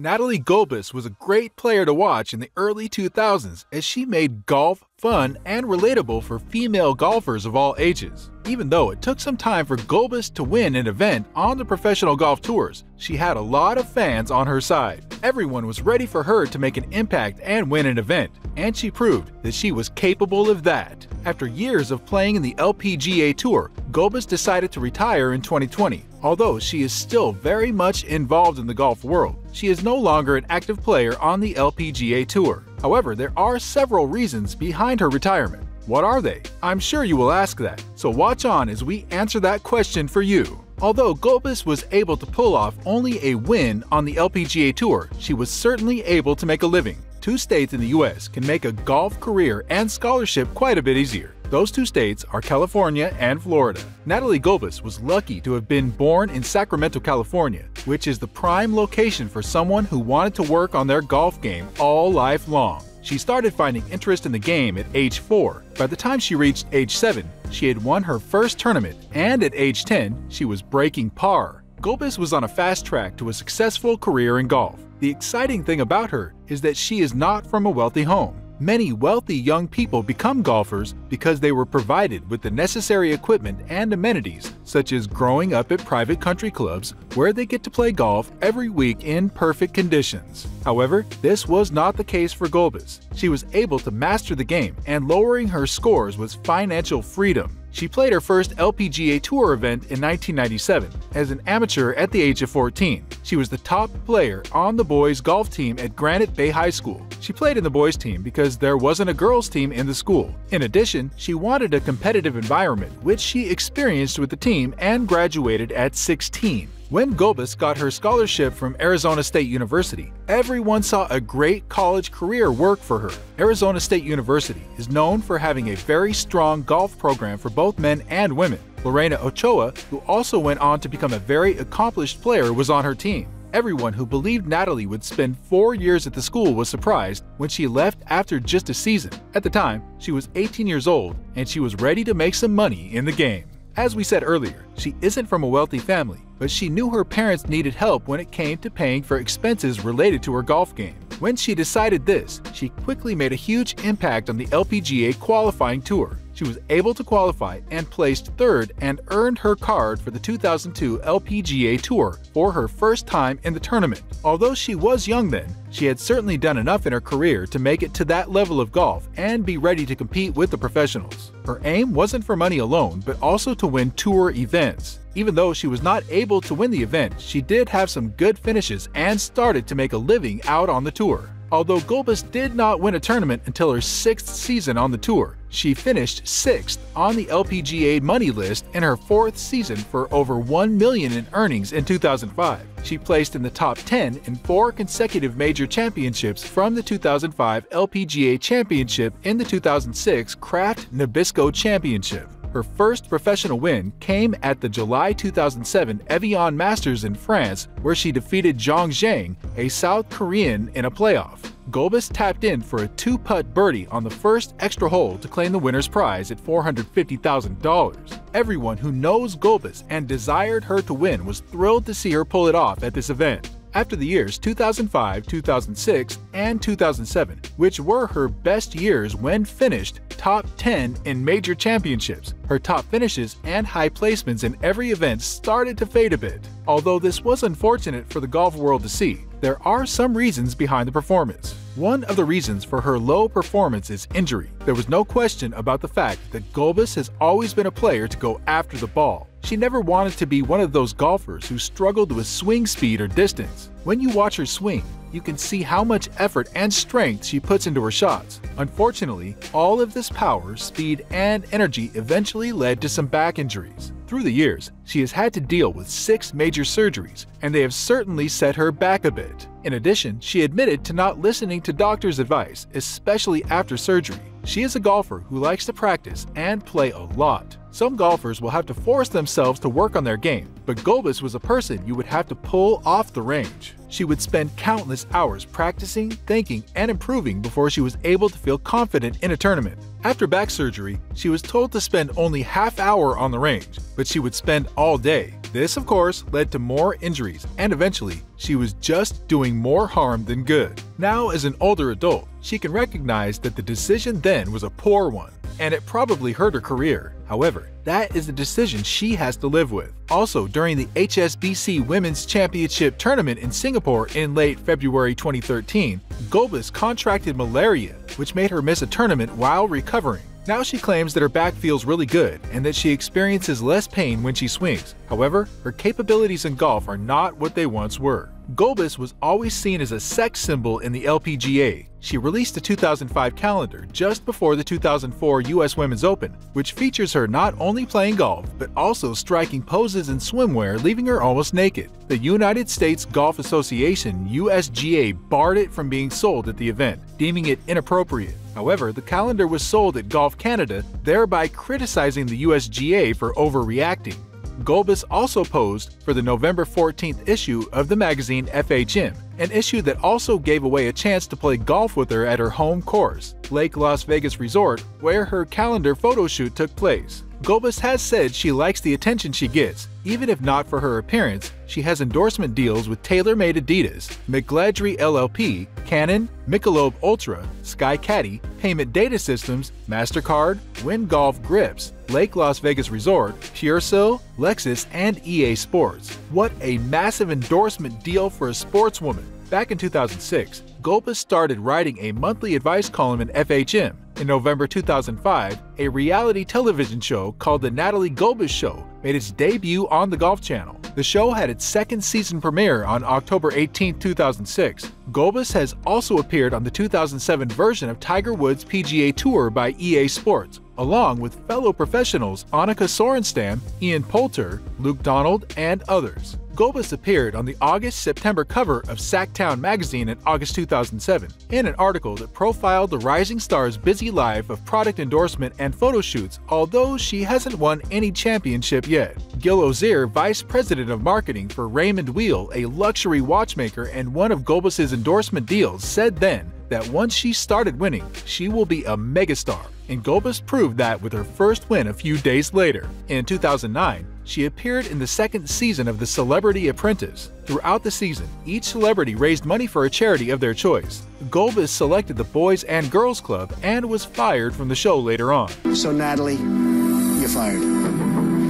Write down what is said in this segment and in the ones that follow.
Natalie Gulbis was a great player to watch in the early 2000s as she made golf fun and relatable for female golfers of all ages. Even though it took some time for Gulbis to win an event on the professional golf tours, she had a lot of fans on her side. Everyone was ready for her to make an impact and win an event, and she proved that she was capable of that. After years of playing in the LPGA Tour, Gulbis decided to retire in 2020. Although she is still very much involved in the golf world, she is no longer an active player on the LPGA Tour. However, there are several reasons behind her retirement. What are they? I'm sure you will ask that, so watch on as we answer that question for you. Although Gulbis was able to pull off only a win on the LPGA Tour, she was certainly able to make a living. Two states in the US can make a golf career and scholarship quite a bit easier. Those two states are California and Florida. Natalie Gulbis was lucky to have been born in Sacramento, California, which is the prime location for someone who wanted to work on their golf game all life long. She started finding interest in the game at age 4. By the time she reached age 7, she had won her first tournament, and at age 10, she was breaking par. Gulbis was on a fast track to a successful career in golf. The exciting thing about her is that she is not from a wealthy home. Many wealthy young people become golfers because they were provided with the necessary equipment and amenities, such as growing up at private country clubs where they get to play golf every week in perfect conditions. However, this was not the case for Gulbis. She was able to master the game, and lowering her scores was financial freedom. She played her first LPGA Tour event in 1997 as an amateur at the age of 14. She was the top player on the boys' golf team at Granite Bay High School. She played in the boys' team because there wasn't a girls' team in the school. In addition, she wanted a competitive environment, which she experienced with the team and graduated at 16. When Gulbis got her scholarship from Arizona State University, everyone saw a great college career work for her. Arizona State University is known for having a very strong golf program for both men and women. Lorena Ochoa, who also went on to become a very accomplished player, was on her team. Everyone who believed Natalie would spend four years at the school was surprised when she left after just a season. At the time, she was 18 years old and she was ready to make some money in the game. As we said earlier, she isn't from a wealthy family, but she knew her parents needed help when it came to paying for expenses related to her golf game. When she decided this, she quickly made a huge impact on the LPGA qualifying tour. She was able to qualify and placed third and earned her card for the 2002 LPGA Tour for her first time in the tournament. Although she was young then, she had certainly done enough in her career to make it to that level of golf and be ready to compete with the professionals. Her aim wasn't for money alone, but also to win tour events. Even though she was not able to win the event, she did have some good finishes and started to make a living out on the tour. Although Gulbis did not win a tournament until her sixth season on the tour, she finished sixth on the LPGA money list in her fourth season for over 1 million in earnings in 2005. She placed in the top 10 in four consecutive major championships from the 2005 LPGA Championship in the 2006 Kraft Nabisco Championship. Her first professional win came at the July 2007 Evian Masters in France, where she defeated Zhang Zheng, a South Korean, in a playoff. Gulbis tapped in for a two-putt birdie on the first extra hole to claim the winner's prize at $450,000. Everyone who knows Gulbis and desired her to win was thrilled to see her pull it off at this event. After the years 2005, 2006, and 2007, which were her best years when finished top 10 in major championships, her top finishes and high placements in every event started to fade a bit. Although this was unfortunate for the golf world to see, there are some reasons behind the performance. One of the reasons for her low performance is injury. There was no question about the fact that Gulbis has always been a player to go after the ball. She never wanted to be one of those golfers who struggled with swing speed or distance. When you watch her swing, you can see how much effort and strength she puts into her shots. Unfortunately, all of this power, speed, and energy eventually led to some back injuries. Through the years, she has had to deal with six major surgeries, and they have certainly set her back a bit. In addition, she admitted to not listening to doctors' advice, especially after surgery. She is a golfer who likes to practice and play a lot. Some golfers will have to force themselves to work on their game, but Gulbis was a person you would have to pull off the range. She would spend countless hours practicing, thinking, and improving before she was able to feel confident in a tournament. After back surgery, she was told to spend only half hour on the range, but she would spend all day. This, of course, led to more injuries, and eventually, she was just doing more harm than good. Now, as an older adult, she can recognize that the decision then was a poor one, and it probably hurt her career. However, that is a decision she has to live with. Also, during the HSBC Women's Championship Tournament in Singapore in late February 2013, Gulbis contracted malaria, which made her miss a tournament while recovering. Now she claims that her back feels really good and that she experiences less pain when she swings. However, her capabilities in golf are not what they once were. Gulbis was always seen as a sex symbol in the LPGA. She released a 2005 calendar just before the 2004 US Women's Open, which features her not only playing golf, but also striking poses in swimwear, leaving her almost naked. The United States Golf Association USGA barred it from being sold at the event, deeming it inappropriate. However, the calendar was sold at Golf Canada, thereby criticizing the USGA for overreacting. Gulbis also posed for the November 14th issue of the magazine FHM, an issue that also gave away a chance to play golf with her at her home course, Lake Las Vegas Resort, where her calendar photo shoot took place. Gulbis has said she likes the attention she gets. Even if not for her appearance, she has endorsement deals with TaylorMade Adidas, McGladrey LLP, Canon, Michelob Ultra, SkyCaddie, Payment Data Systems, MasterCard, Winn Golf Grips, Lake Las Vegas Resort, PureSil, Lexus, and EA Sports. What a massive endorsement deal for a sportswoman! Back in 2006, Gulbis started writing a monthly advice column in FHM. In November 2005, a reality television show called The Natalie Gulbis Show made its debut on the Golf Channel. The show had its second season premiere on October 18, 2006. Gulbis has also appeared on the 2007 version of Tiger Woods' PGA Tour by EA Sports, along with fellow professionals Annika Sorenstam, Ian Poulter, Luke Donald, and others. Gulbis appeared on the August-September cover of Sactown magazine in August 2007 in an article that profiled the rising star's busy life of product endorsement and photo shoots, although she hasn't won any championship yet. Gil Ozier, Vice President of Marketing for Raymond Weil, a luxury watchmaker and one of Gulbis's endorsement deals, said then that once she started winning, she will be a megastar, and Gulbis proved that with her first win a few days later. In 2009, she appeared in the second season of The Celebrity Apprentice. Throughout the season, each celebrity raised money for a charity of their choice. Gulbis selected the Boys and Girls Club and was fired from the show later on. So, Natalie, you're fired.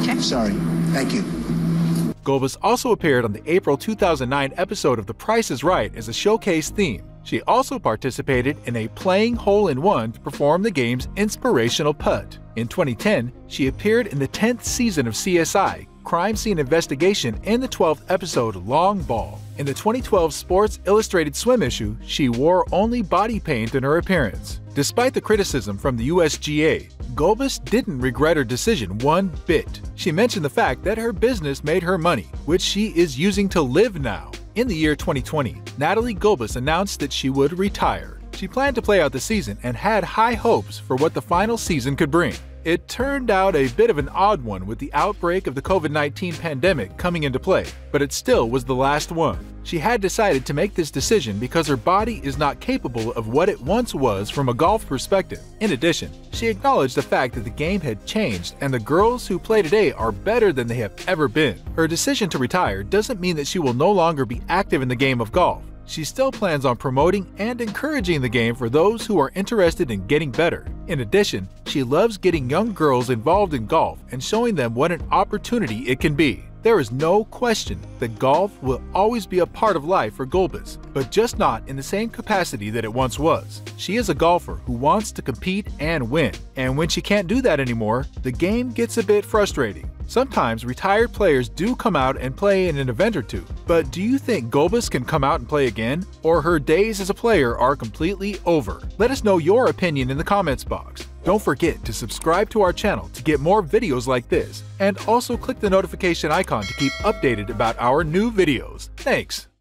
Okay. Sorry. Thank you. Gulbis also appeared on the April 2009 episode of The Price is Right as a showcase theme. She also participated in a playing hole in one to perform the game's inspirational putt. In 2010, she appeared in the 10th season of CSI, Crime Scene Investigation, in the 12th episode Long Ball. In the 2012 Sports Illustrated Swim issue, she wore only body paint in her appearance. Despite the criticism from the USGA, Gulbis didn't regret her decision one bit. She mentioned the fact that her business made her money, which she is using to live now. In the year 2020, Natalie Gulbis announced that she would retire. She planned to play out the season and had high hopes for what the final season could bring. It turned out a bit of an odd one with the outbreak of the COVID 19 pandemic coming into play, but it still was the last one. She had decided to make this decision because her body is not capable of what it once was from a golf perspective. In addition, she acknowledged the fact that the game had changed and the girls who play today are better than they have ever been. Her decision to retire doesn't mean that she will no longer be active in the game of golf she still plans on promoting and encouraging the game for those who are interested in getting better. In addition, she loves getting young girls involved in golf and showing them what an opportunity it can be. There is no question that golf will always be a part of life for Gulbis, but just not in the same capacity that it once was. She is a golfer who wants to compete and win, and when she can't do that anymore, the game gets a bit frustrating. Sometimes retired players do come out and play in an event or two, but do you think Gulbis can come out and play again? Or her days as a player are completely over? Let us know your opinion in the comments box. Don't forget to subscribe to our channel to get more videos like this, and also click the notification icon to keep updated about our new videos. Thanks!